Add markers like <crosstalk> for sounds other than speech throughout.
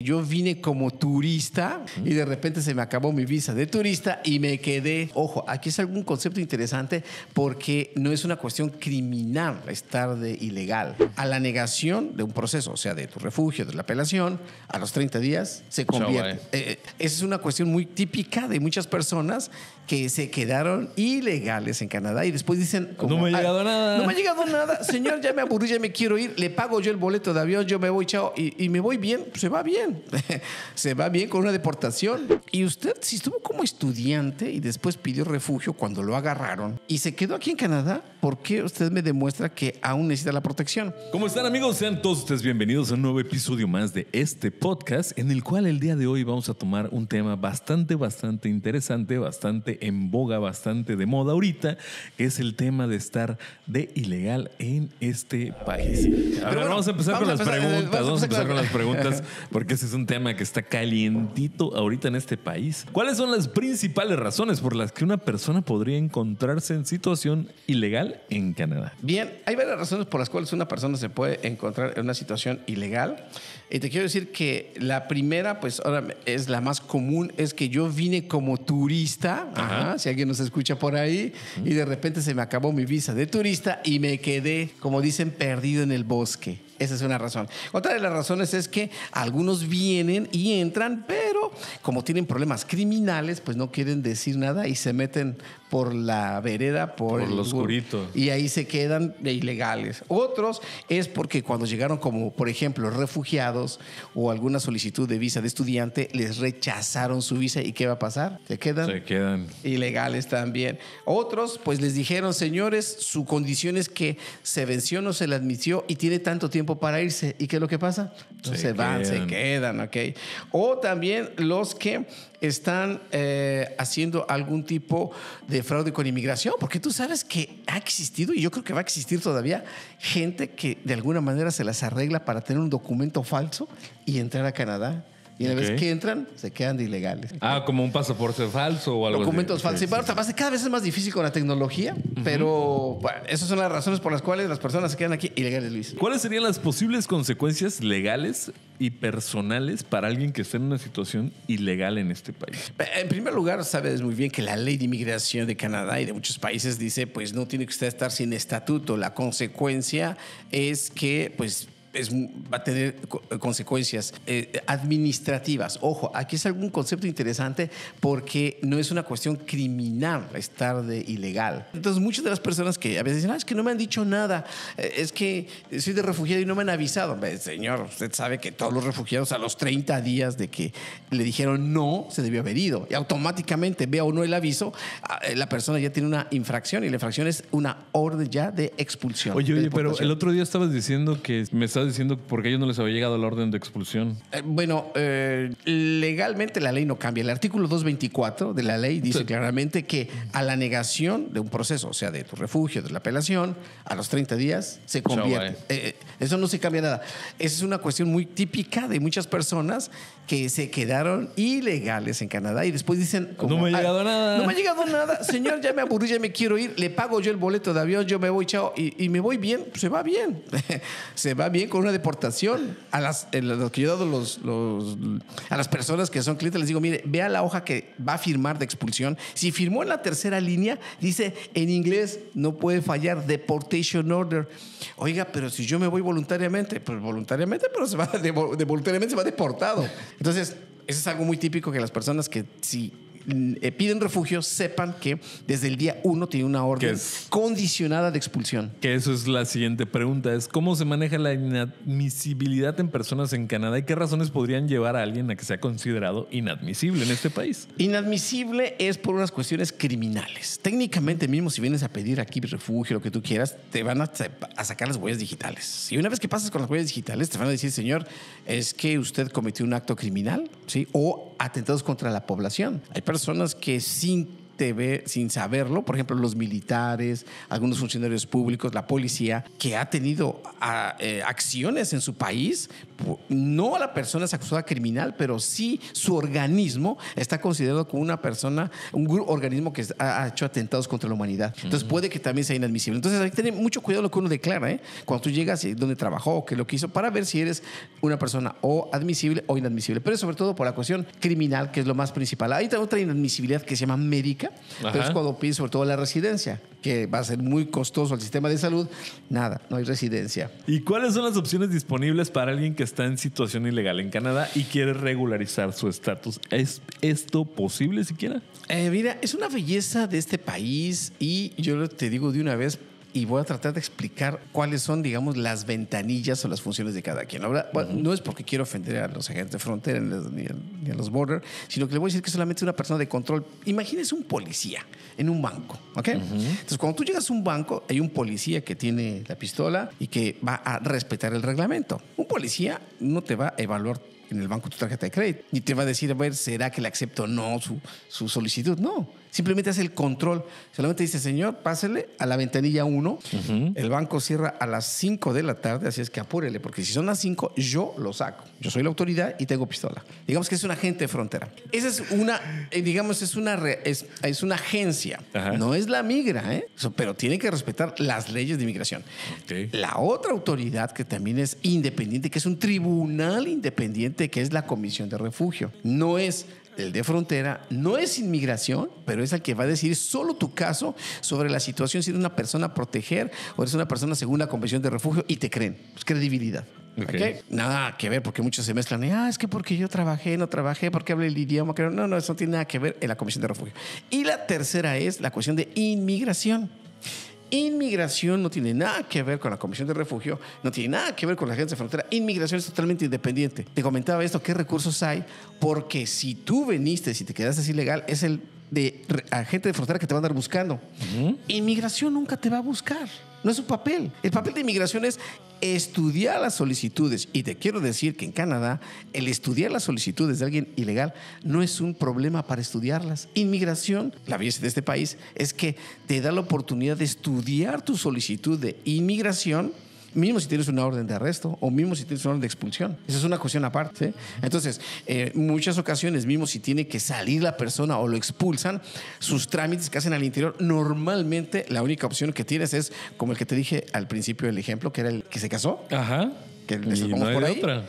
Yo vine como turista y de repente se me acabó mi visa de turista y me quedé. Ojo, aquí es algún concepto interesante porque no es una cuestión criminal estar de ilegal. A la negación de un proceso, o sea, de tu refugio, de la apelación, a los 30 días se convierte. Eh, esa es una cuestión muy típica de muchas personas que se quedaron ilegales en Canadá y después dicen... no me ha llegado nada. No me ha llegado nada. Señor, ya me aburrí, ya me quiero ir. Le pago yo el boleto de avión, yo me voy, chao. Y, y me voy bien, pues se va bien. <laughs> se va bien con una deportación. Y usted, si estuvo como estudiante y después pidió refugio cuando lo agarraron y se quedó aquí en Canadá, ¿por qué usted me demuestra que aún necesita la protección? ¿Cómo están amigos? Sean todos ustedes bienvenidos a un nuevo episodio más de este podcast en el cual el día de hoy vamos a tomar un tema bastante, bastante interesante, bastante en boga, bastante de moda ahorita, que es el tema de estar de ilegal en este país. A ver, vamos a empezar con las preguntas. Vamos a empezar con las preguntas porque <laughs> ese es un tema que está calientito ahorita en este país. ¿Cuáles son las principales razones por las que una persona podría encontrarse en situación ilegal en Canadá? Bien, hay varias razones por las cuales una persona se puede encontrar en una situación ilegal. Y te quiero decir que la primera, pues ahora es la más común, es que yo vine como turista, ajá, si alguien nos escucha por ahí, y de repente se me acabó mi visa de turista y me quedé, como dicen, perdido en el bosque. Esa es una razón. Otra de las razones es que algunos vienen y entran, pero como tienen problemas criminales, pues no quieren decir nada y se meten por la vereda, por, Por el oscurito. Y ahí se quedan de ilegales. Otros es porque cuando llegaron como, por ejemplo, refugiados o alguna solicitud de visa de estudiante, les rechazaron su visa y ¿qué va a pasar? Se quedan Se quedan. ilegales también. Otros, pues les dijeron, señores, su condición es que se venció, no se le admitió y tiene tanto tiempo para irse. ¿Y qué es lo que pasa? No se, Se van, se quedan, ¿ok? O también los que están eh, haciendo algún tipo de fraude con inmigración, porque tú sabes que ha existido y yo creo que va a existir todavía gente que de alguna manera se las arregla para tener un documento falso y entrar a Canadá. Y una Ok. vez que entran, se quedan de ilegales Ah, como un pasaporte falso o algo documentos falsos. Sí, Y bueno, además, cada vez es más difícil con la tecnología, pero bueno, esas son las razones por las cuales las personas se quedan aquí ilegales, Luis. ¿Cuáles serían las posibles consecuencias legales y personales para alguien que esté en una situación ilegal en este país? En primer lugar, sabes muy bien que la ley de inmigración de Canadá y de muchos países dice, pues no tiene que usted estar sin estatuto. La consecuencia es que, pues, es- va a tener co- consecuencias eh, administrativas. Ojo, aquí es algún concepto interesante porque no es una cuestión criminal estar de ilegal. Entonces, muchas de las personas que a veces dicen, "Ah, es que no me han dicho nada, eh, es que soy de refugiado y no me han avisado. Señor, usted sabe que todos los refugiados a los 30 días de que le dijeron no, se debió haber ido. Y automáticamente, vea o no el aviso, ah, eh, la persona ya tiene una infracción y la infracción es una orden ya de expulsión. Oye, oye, pero el otro día estabas diciendo que me estabas diciendo porque a ellos no les había llegado la orden de expulsión. Eh, bueno, eh, legalmente la ley no cambia. El artículo 224 de la ley dice Sí. claramente que a la negación de un proceso, o sea, de tu refugio, de la apelación, a los 30 días se convierte. Eh, eso no se cambia nada. Esa es una cuestión muy típica de muchas personas que se quedaron ilegales en Canadá y después dicen... como, No me ha "Ah, llegado nada". No me ha llegado nada. Señor, ya me aburrí, ya me quiero ir. Le pago yo el boleto de avión, yo me voy, chao. Y, y me voy bien, se va bien. <laughs> se va bien con una deportación. A las, lo que yo he dado los, a las personas que son clientes, les digo, mire, vea la hoja que va a firmar de expulsión. Si firmó en la tercera línea, dice en inglés, no puede fallar, deportation order. Oiga, pero si yo me voy voluntariamente, pues voluntariamente, pero se va <laughs> de, voluntariamente se va deportado. Entonces, eso es algo muy típico que las personas que si eh, piden refugio sepan que desde el día uno tiene una orden es- condicionada de expulsión. Que eso es la siguiente pregunta, es cómo se maneja la inadmisibilidad en personas en Canadá y qué razones podrían llevar a alguien a que sea considerado inadmisible en este país. Inadmisible es por unas cuestiones criminales. Técnicamente mismo, si vienes a pedir aquí refugio, lo que tú quieras, te van a, a sacar las huellas digitales. Y una vez que pasas con las huellas digitales, te van a decir, señor, es que usted cometió un acto criminal, ¿sí? O atentados contra la población. Hay personas que sin te ve sin saberlo, por ejemplo, los militares, algunos funcionarios públicos, la policía, que ha tenido a, eh, acciones en su país, no a la persona es acusada criminal, pero sí su organismo está considerado como una persona, un organismo que ha hecho atentados contra la humanidad. Entonces puede que también sea inadmisible. Entonces hay que tener mucho cuidado lo que uno declara, ¿eh? cuando tú llegas y dónde trabajó, qué lo que hizo, para ver si eres una persona o admisible o inadmisible. Pero sobre todo por la cuestión criminal, que es lo más principal. Hay otra inadmisibilidad que se llama médica, pero es cuando pides sobre todo la residencia, que va a ser muy costoso al sistema de salud. Nada, no hay residencia. ¿Y cuáles son las opciones disponibles para alguien que está en situación ilegal en Canadá y quiere regularizar su estatus? ¿Es esto posible siquiera? Eh, mira, es una belleza de este país y yo te digo de una vez, y voy a tratar de explicar cuáles son, digamos, las ventanillas o las funciones de cada quien. Ahora, no es porque quiero ofender a los agentes de frontera ni a, los border, sino que le voy a decir que solamente es una persona de control. Imagínese un policía en un banco, ¿ok? Entonces, cuando tú llegas a un banco, hay un policía que tiene la pistola y que va a respetar el reglamento. Un policía no te va a evaluar en el banco tu tarjeta de crédito. Ni te va a decir, a ver, ¿será que le acepto o no su, su solicitud? No. Simplemente hace el control. Solamente dice, señor, pásele a la ventanilla 1. El banco cierra a las 5 de la tarde, así es que apúrele, porque si son las 5, yo lo saco. Yo soy la autoridad y tengo pistola. Digamos que es un agente de frontera. Esa es una, eh, digamos, es una, es, es, una agencia. No es la migra, ¿eh? pero tiene que respetar las leyes de inmigración. La otra autoridad que también es independiente, que es un tribunal independiente, que es la Comisión de Refugio. No es el de frontera, no es inmigración, pero es el que va a decir solo tu caso sobre la situación, si eres una persona a proteger o eres una persona según la Convención de Refugio y te creen. Pues credibilidad. Nada que ver, porque muchos se mezclan. Y, ah, es que porque yo trabajé, no trabajé, porque hablé el idioma. No, no, eso no tiene nada que ver en la Comisión de Refugio. Y la tercera es la cuestión de inmigración. Inmigración no tiene nada que ver con la Comisión de Refugio, no tiene nada que ver con la Agencia de Frontera. Inmigración es totalmente independiente. Te comentaba esto, qué recursos hay, porque si tú veniste, si te quedaste ilegal, es el de agente de frontera que te va a andar buscando. Inmigración nunca te va a buscar. No es su papel. El papel de inmigración es estudiar las solicitudes. Y te quiero decir que en Canadá, el estudiar las solicitudes de alguien ilegal no es un problema para estudiarlas. Inmigración, la belleza de este país, es que te da la oportunidad de estudiar tu solicitud de inmigración mismo si tienes una orden de arresto o mismo si tienes una orden de expulsión. Esa es una cuestión aparte. Entonces, en eh, muchas ocasiones, mismo si tiene que salir la persona o lo expulsan, sus trámites que hacen al interior, normalmente la única opción que tienes es, como el que te dije al principio del ejemplo, que era el que se casó. Ajá. Que no por ahí. Otra.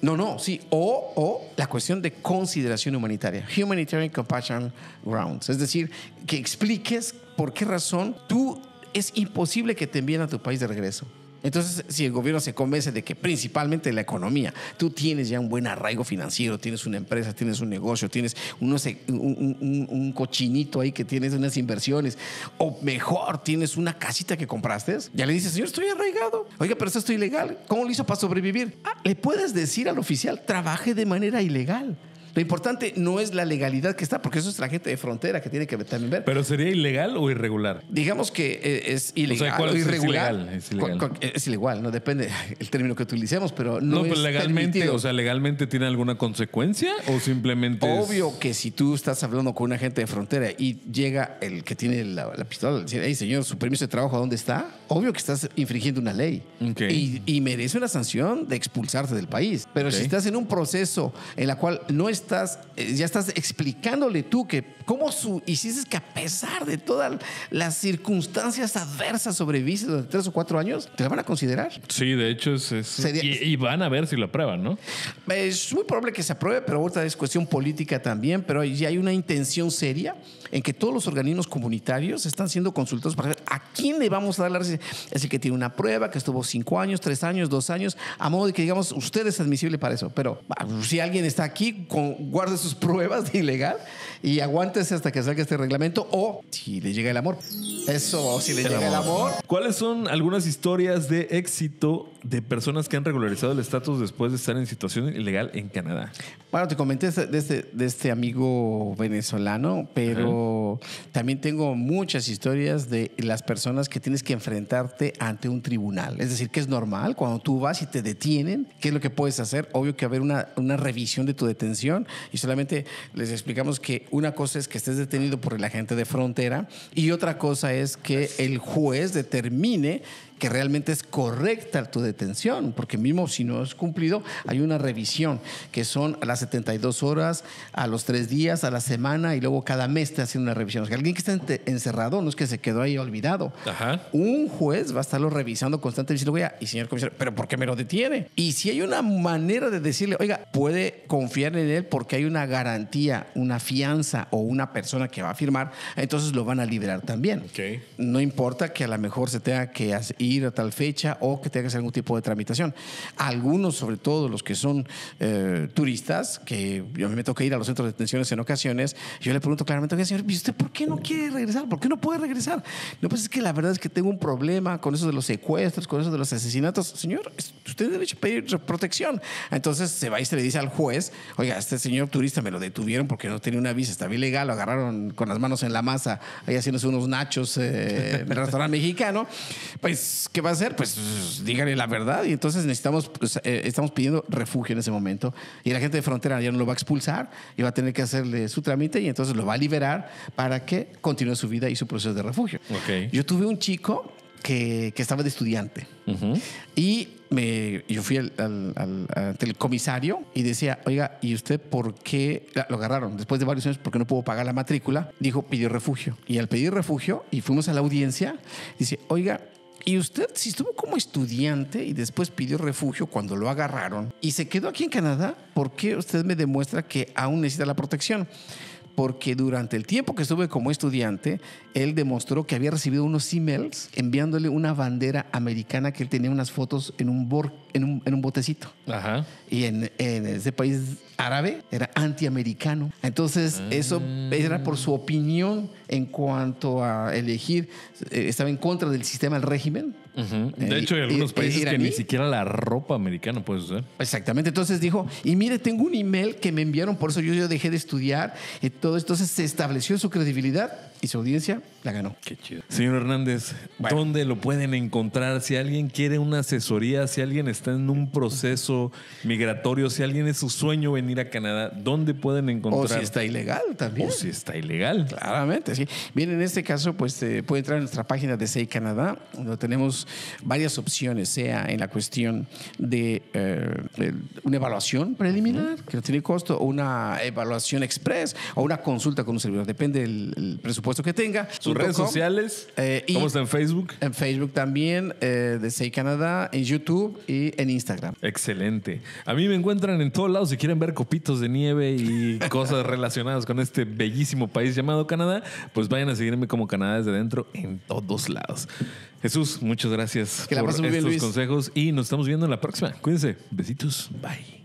No, no, sí. O, o, la cuestión de consideración humanitaria. Humanitarian Compassion Grounds. Es decir, que expliques por qué razón tú es imposible que te envíen a tu país de regreso. Entonces, si el gobierno se convence de que principalmente la economía, tú tienes ya un buen arraigo financiero, tienes una empresa, tienes un negocio, tienes unos, un, cochinito ahí que tienes unas inversiones, o mejor, tienes una casita que compraste, ya le dices, señor, estoy arraigado. Oiga, pero esto estoy ilegal. ¿Cómo lo hizo para sobrevivir? Ah, le puedes decir al oficial, trabaje de manera ilegal. Lo importante no es la legalidad que está, porque eso es la gente de frontera que tiene que también ver. ¿Pero sería ilegal o irregular? Digamos que eh, es ilegal o, irregular. Es ilegal. Es ilegal, no depende <laughs> el término que utilicemos, pero no, no pero legalmente, o sea, legalmente tiene alguna consecuencia o simplemente Obvio que si tú estás hablando con un agente de frontera y llega el que tiene la, pistola, dice, hey señor, su permiso de trabajo, ¿dónde está? Obvio que estás infringiendo una ley y, merece una sanción de expulsarte del país. Pero si estás en un proceso en la cual no está estás, eh, ya estás explicándole tú que cómo su, hiciste que a pesar de todas las circunstancias adversas sobreviviste durante tres o cuatro años, te la van a considerar. Sí, de hecho es, y, van a ver si lo aprueban, ¿no? Es muy probable que se apruebe, pero ahorita es cuestión política también, pero ya hay una intención seria en que todos los organismos comunitarios están siendo consultados para ver a quién le vamos a dar la. Es el que tiene una prueba, que estuvo cinco años, tres años, dos años, a modo de que digamos, usted es admisible para eso. Pero si alguien está aquí, guarde sus <laughs> pruebas de ilegal y aguántese hasta que salga este reglamento o si le llega el amor. Eso, si le llega el amor. ¿Cuáles son algunas historias de éxito de personas que han regularizado el estatus después de estar en situación ilegal en Canadá? Bueno, te comenté de este, de este amigo venezolano, pero también tengo muchas historias de las personas que tienes que enfrentarte ante un tribunal. Es decir, que es normal cuando tú vas y te detienen, ¿qué es lo que puedes hacer? Obvio que haber una, una revisión de tu detención y solamente les explicamos que una cosa es que estés detenido por el agente de frontera y otra cosa es que el juez determine que realmente es correcta tu detención, porque mismo si no es cumplido, hay una revisión, que son a las 72 horas, a los tres días, a la semana y luego cada mes te hacen una revisión. O sea, alguien que está encerrado no es que se quedó ahí olvidado. Un juez va a estarlo revisando constantemente y diciendo, oiga, y señor comisario, ¿pero por qué me lo detiene? Y si hay una manera de decirle, oiga, puede confiar en él porque hay una garantía, una fianza o una persona que va a firmar, entonces lo van a liberar también. No importa que a lo mejor se tenga que ir a tal fecha o que tengas algún tipo de tramitación. Algunos, sobre todo los que son eh, turistas, que yo me toca ir a los centros de detenciones en ocasiones, yo le pregunto claramente, señor, ¿y usted por qué no quiere regresar? ¿Por qué no puede regresar? No, pues es que la verdad es que tengo un problema con eso de los secuestros, con eso de los asesinatos. Señor, usted tiene derecho a pedir protección. Entonces se va y se le dice al juez, oiga, este señor turista me lo detuvieron porque no tenía una visa, estaba ilegal, lo agarraron con las manos en la masa, ahí haciéndose unos nachos eh, en el restaurante mexicano. Pues ¿qué va a hacer? Pues díganle la verdad. Y entonces necesitamos, pues, eh, estamos pidiendo refugio en ese momento. Y la gente de frontera ya no lo va a expulsar y va a tener que hacerle su trámite y entonces lo va a liberar para que continúe su vida y su proceso de refugio. Yo tuve un chico que, que, estaba de estudiante. Y me, yo fui al, ante el comisario y decía, oiga, ¿y usted por qué lo agarraron? Después de varios años, porque no pudo pagar la matrícula, dijo, pidió refugio. Y al pedir refugio, y fuimos a la audiencia, dice, oiga, y usted, si estuvo como estudiante y después pidió refugio cuando lo agarraron y se quedó aquí en Canadá, ¿por qué usted me demuestra que aún necesita la protección? Porque durante el tiempo que estuve como estudiante, él demostró que había recibido unos emails enviándole una bandera americana que él tenía unas fotos en un, en un, en un botecito. Ajá. Y en, en ese país árabe era antiamericano. Entonces, eso era por su opinión en cuanto a elegir, eh, estaba en contra del sistema, del régimen. De hecho, hay algunos países que ni siquiera la ropa americana puede usar. Exactamente. Entonces dijo, y mire, tengo un email que me enviaron, por eso yo, yo dejé de estudiar y todo. Entonces se estableció su credibilidad y su audiencia la ganó. Qué chido. Señor Hernández, ¿dónde lo pueden encontrar? Si alguien quiere una asesoría, si alguien está en un proceso migratorio, si alguien es su sueño venir a Canadá, ¿dónde pueden encontrar? O si está ilegal también. O si está ilegal. Claramente, sí. Bien, en este caso, pues eh, puede entrar a nuestra página de SEI Canadá, donde tenemos varias opciones, sea en la cuestión de eh, una evaluación preliminar, que no tiene costo, o una evaluación express, o una consulta con un servidor. Depende del presupuesto que tenga. Sus redes sociales. Eh, ¿Cómo está en Facebook? En Facebook también, eh, de SEI Canadá, en YouTube y en Instagram. Excelente. A mí me encuentran en todos lados si quieren ver copitos de nieve y <laughs> cosas relacionadas con este bellísimo país llamado Canadá, pues vayan a seguirme como Canadá desde dentro en todos lados. Jesús, muchas gracias por estos consejos y nos estamos viendo en la próxima. Cuídense. Besitos. Bye.